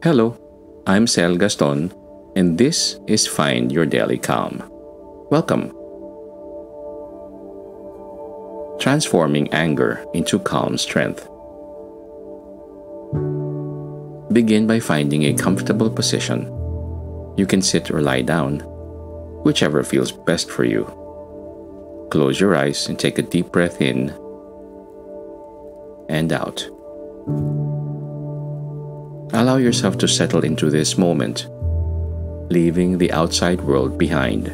Hello, I'm Sel Gaston, and this is Find Your Daily Calm. Welcome. Transforming anger into calm strength. Begin by finding a comfortable position. You can sit or lie down, whichever feels best for you. Close your eyes and take a deep breath in and out. Allow yourself to settle into this moment, leaving the outside world behind.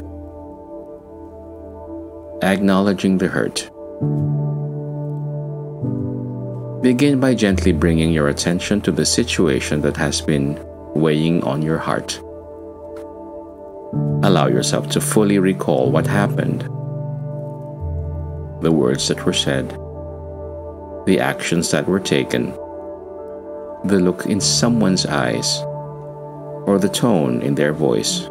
Acknowledging the hurt. Begin by gently bringing your attention to the situation that has been weighing on your heart. Allow yourself to fully recall what happened, the words that were said, the actions that were taken, the look in someone's eyes, or the tone in their voice.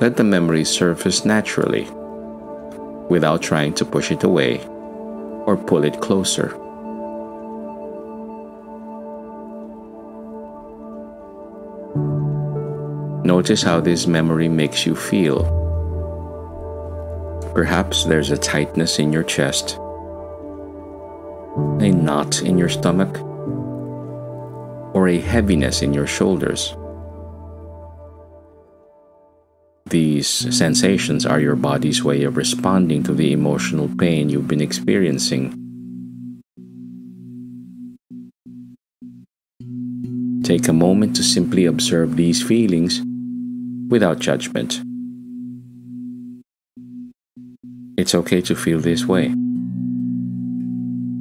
Let the memory surface naturally without trying to push it away or pull it closer. Notice how this memory makes you feel. Perhaps there's a tightness in your chest knot in your stomach, or a heaviness in your shoulders. These sensations are your body's way of responding to the emotional pain you've been experiencing. Take a moment to simply observe these feelings without judgment. It's okay to feel this way.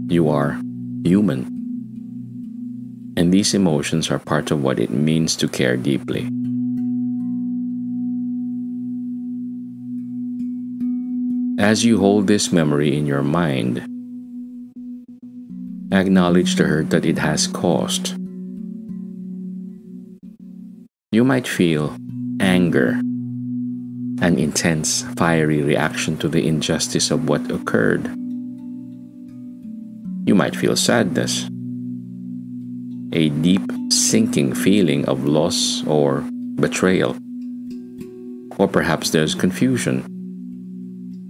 You are human. And these emotions are part of what it means to care deeply. As you hold this memory in your mind, acknowledge the hurt that it has caused. You might feel anger, an intense, fiery reaction to the injustice of what occurred. You might feel sadness, a deep sinking feeling of loss or betrayal. Or perhaps there's confusion,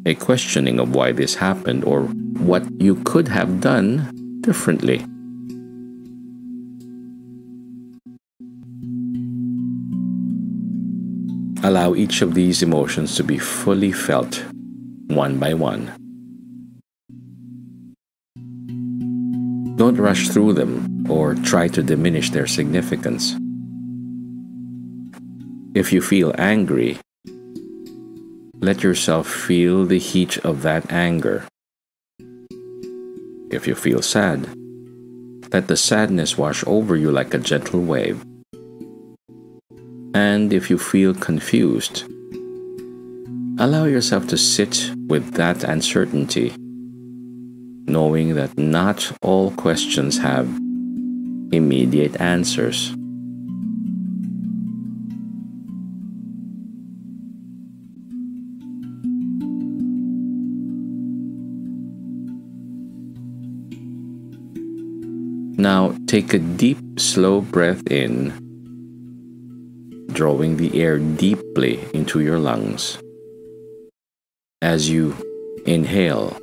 a questioning of why this happened or what you could have done differently. Allow each of these emotions to be fully felt one by one. Don't rush through them or try to diminish their significance. If you feel angry, let yourself feel the heat of that anger. If you feel sad, let the sadness wash over you like a gentle wave. And if you feel confused, allow yourself to sit with that uncertainty knowing that not all questions have immediate answers. Now take a deep, slow breath in, drawing the air deeply into your lungs. As you inhale,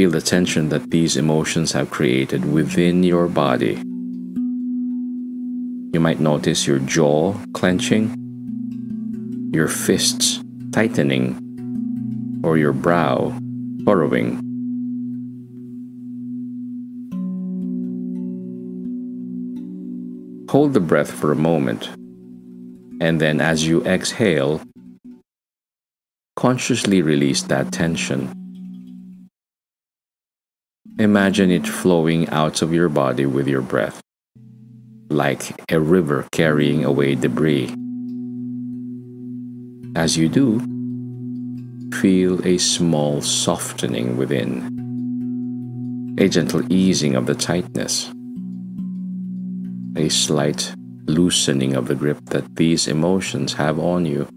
Feel the tension that these emotions have created within your body. You might notice your jaw clenching, your fists tightening, or your brow furrowing. Hold the breath for a moment, and then as you exhale, consciously release that tension. Imagine it flowing out of your body with your breath, like a river carrying away debris. As you do, feel a small softening within, a gentle easing of the tightness, a slight loosening of the grip that these emotions have on you.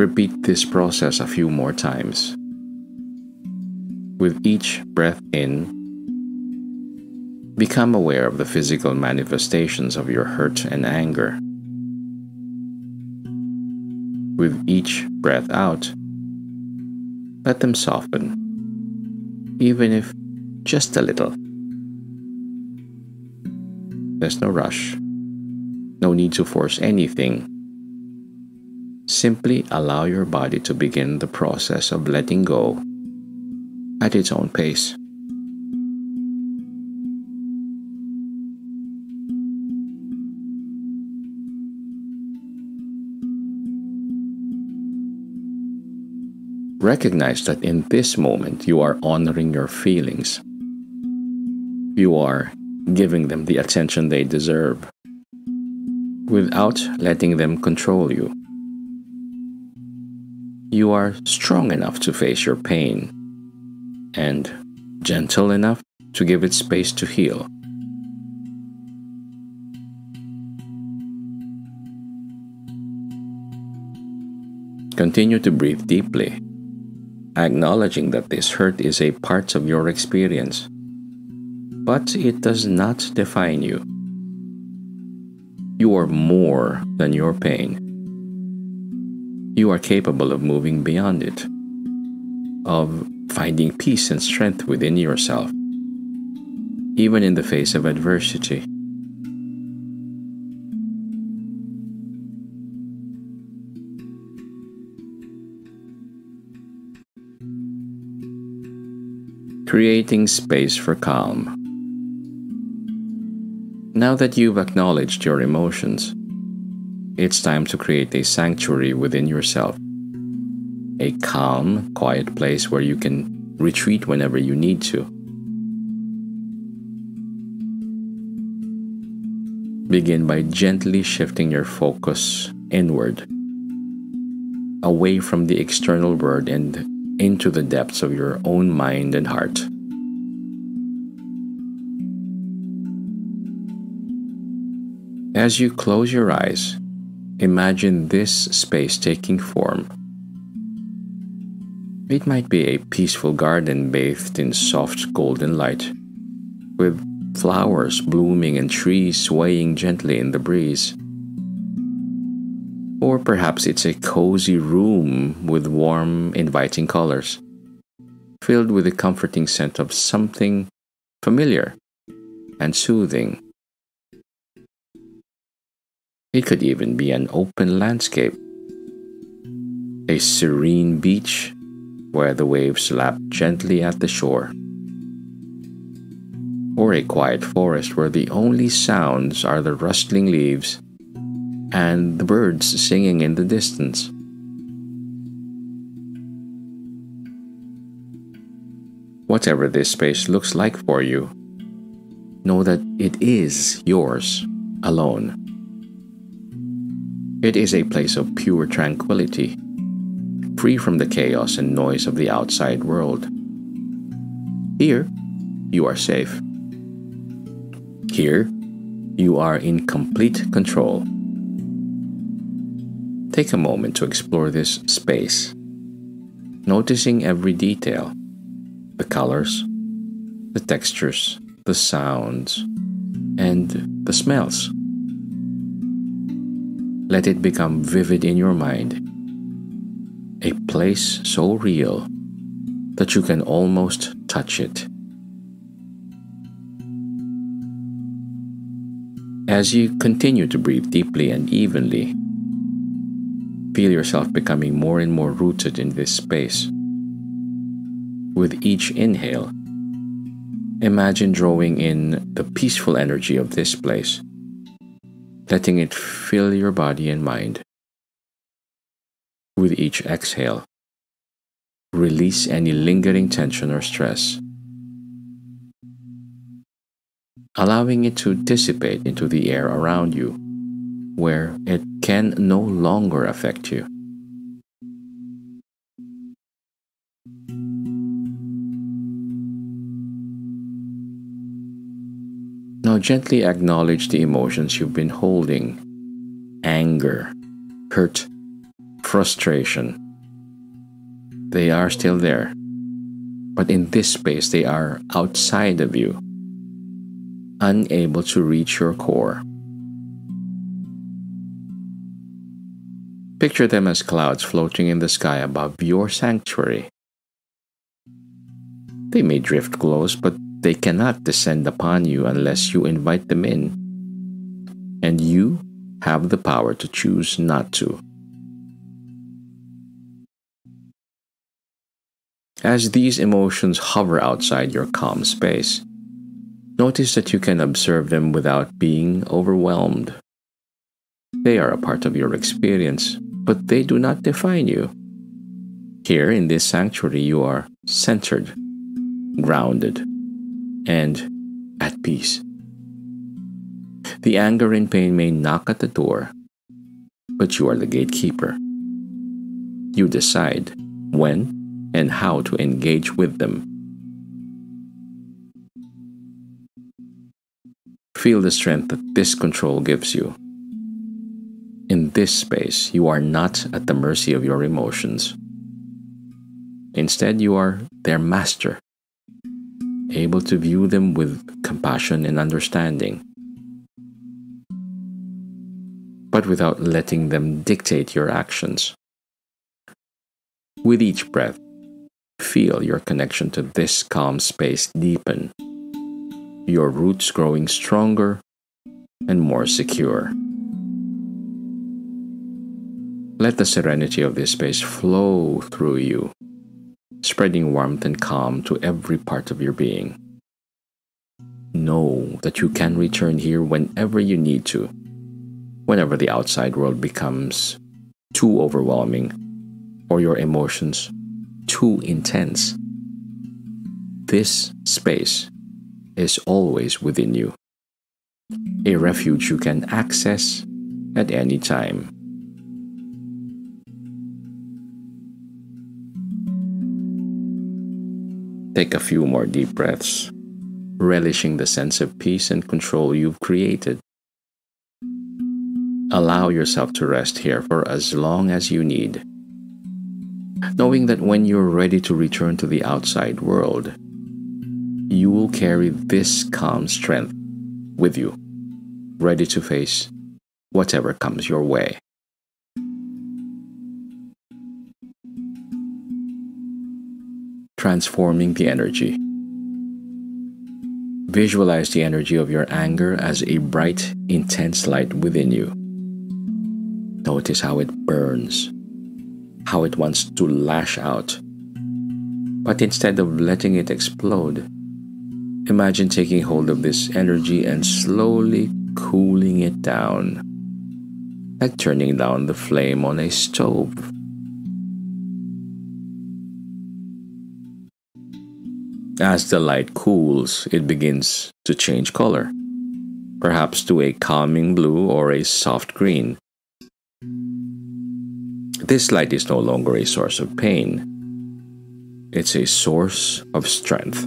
Repeat this process a few more times. With each breath in, become aware of the physical manifestations of your hurt and anger. With each breath out, let them soften, even if just a little. There's no rush, no need to force anything Simply allow your body to begin the process of letting go at its own pace. Recognize that in this moment you are honoring your feelings. You are giving them the attention they deserve without letting them control you you are strong enough to face your pain and gentle enough to give it space to heal. Continue to breathe deeply, acknowledging that this hurt is a part of your experience, but it does not define you. You are more than your pain you are capable of moving beyond it, of finding peace and strength within yourself, even in the face of adversity. Creating space for calm. Now that you've acknowledged your emotions, it's time to create a sanctuary within yourself. A calm, quiet place where you can retreat whenever you need to. Begin by gently shifting your focus inward, away from the external world and into the depths of your own mind and heart. As you close your eyes, Imagine this space taking form. It might be a peaceful garden bathed in soft golden light, with flowers blooming and trees swaying gently in the breeze. Or perhaps it's a cozy room with warm, inviting colors, filled with the comforting scent of something familiar and soothing. It could even be an open landscape. A serene beach where the waves lap gently at the shore. Or a quiet forest where the only sounds are the rustling leaves and the birds singing in the distance. Whatever this space looks like for you, know that it is yours alone. It is a place of pure tranquility, free from the chaos and noise of the outside world. Here, you are safe. Here, you are in complete control. Take a moment to explore this space, noticing every detail the colors, the textures, the sounds, and the smells. Let it become vivid in your mind. A place so real that you can almost touch it. As you continue to breathe deeply and evenly, feel yourself becoming more and more rooted in this space. With each inhale, imagine drawing in the peaceful energy of this place letting it fill your body and mind. With each exhale, release any lingering tension or stress, allowing it to dissipate into the air around you, where it can no longer affect you. Now gently acknowledge the emotions you've been holding anger, hurt, frustration. They are still there, but in this space, they are outside of you, unable to reach your core. Picture them as clouds floating in the sky above your sanctuary. They may drift close, but they cannot descend upon you unless you invite them in. And you have the power to choose not to. As these emotions hover outside your calm space, notice that you can observe them without being overwhelmed. They are a part of your experience, but they do not define you. Here in this sanctuary, you are centered, grounded, and at peace. The anger and pain may knock at the door, but you are the gatekeeper. You decide when and how to engage with them. Feel the strength that this control gives you. In this space, you are not at the mercy of your emotions. Instead, you are their master, able to view them with compassion and understanding, but without letting them dictate your actions. With each breath, Feel your connection to this calm space deepen, your roots growing stronger and more secure. Let the serenity of this space flow through you, spreading warmth and calm to every part of your being. Know that you can return here whenever you need to, whenever the outside world becomes too overwhelming or your emotions too intense. This space is always within you, a refuge you can access at any time. Take a few more deep breaths, relishing the sense of peace and control you've created. Allow yourself to rest here for as long as you need knowing that when you're ready to return to the outside world, you will carry this calm strength with you, ready to face whatever comes your way. Transforming the energy. Visualize the energy of your anger as a bright, intense light within you. Notice how it burns how it wants to lash out. But instead of letting it explode, imagine taking hold of this energy and slowly cooling it down, like turning down the flame on a stove. As the light cools, it begins to change color, perhaps to a calming blue or a soft green. This light is no longer a source of pain, it's a source of strength.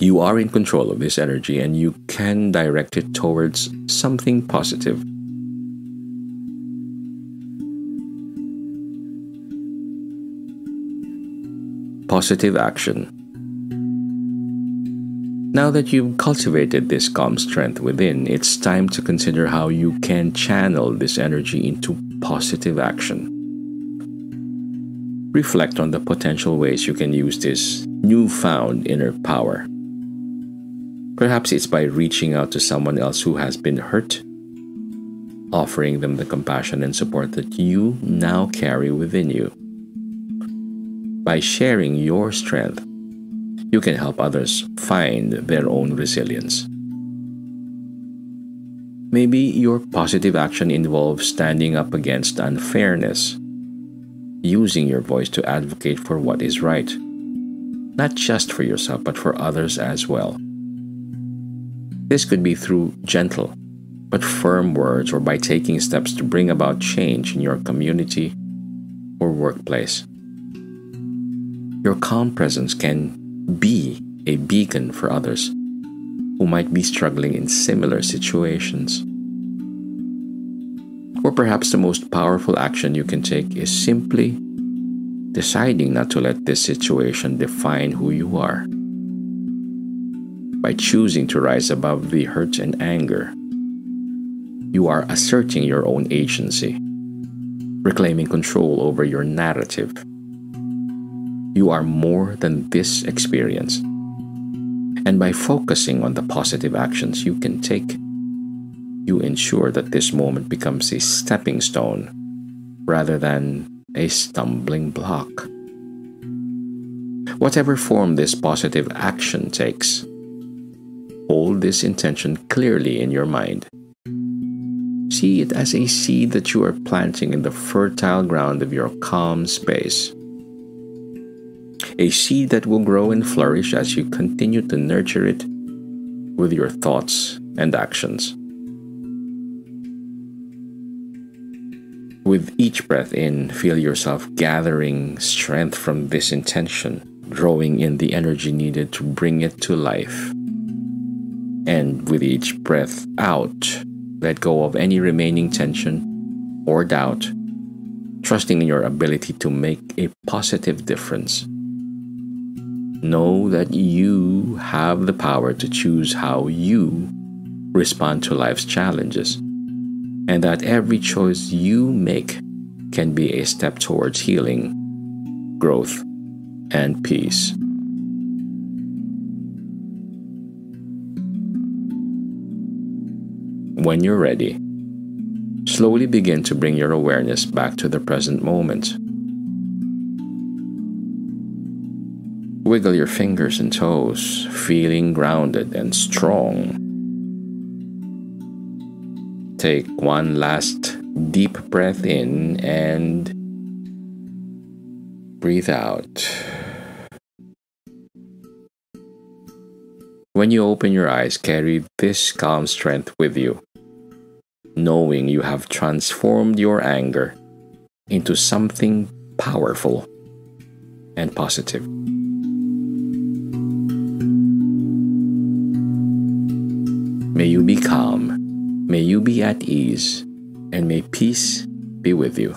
You are in control of this energy and you can direct it towards something positive. Positive action. Now that you've cultivated this calm strength within, it's time to consider how you can channel this energy into positive action. Reflect on the potential ways you can use this newfound inner power. Perhaps it's by reaching out to someone else who has been hurt, offering them the compassion and support that you now carry within you. By sharing your strength, you can help others find their own resilience. Maybe your positive action involves standing up against unfairness, using your voice to advocate for what is right, not just for yourself, but for others as well. This could be through gentle but firm words or by taking steps to bring about change in your community or workplace. Your calm presence can be a beacon for others who might be struggling in similar situations. Or perhaps the most powerful action you can take is simply deciding not to let this situation define who you are. By choosing to rise above the hurt and anger, you are asserting your own agency, reclaiming control over your narrative. You are more than this experience. And by focusing on the positive actions you can take, you ensure that this moment becomes a stepping stone rather than a stumbling block. Whatever form this positive action takes, hold this intention clearly in your mind. See it as a seed that you are planting in the fertile ground of your calm space. A seed that will grow and flourish as you continue to nurture it with your thoughts and actions. With each breath in, feel yourself gathering strength from this intention, drawing in the energy needed to bring it to life. And with each breath out, let go of any remaining tension or doubt, trusting in your ability to make a positive difference. Know that you have the power to choose how you respond to life's challenges and that every choice you make can be a step towards healing, growth, and peace. When you're ready, slowly begin to bring your awareness back to the present moment. Wiggle your fingers and toes, feeling grounded and strong take one last deep breath in and breathe out. When you open your eyes, carry this calm strength with you, knowing you have transformed your anger into something powerful and positive. May you be calm May you be at ease, and may peace be with you.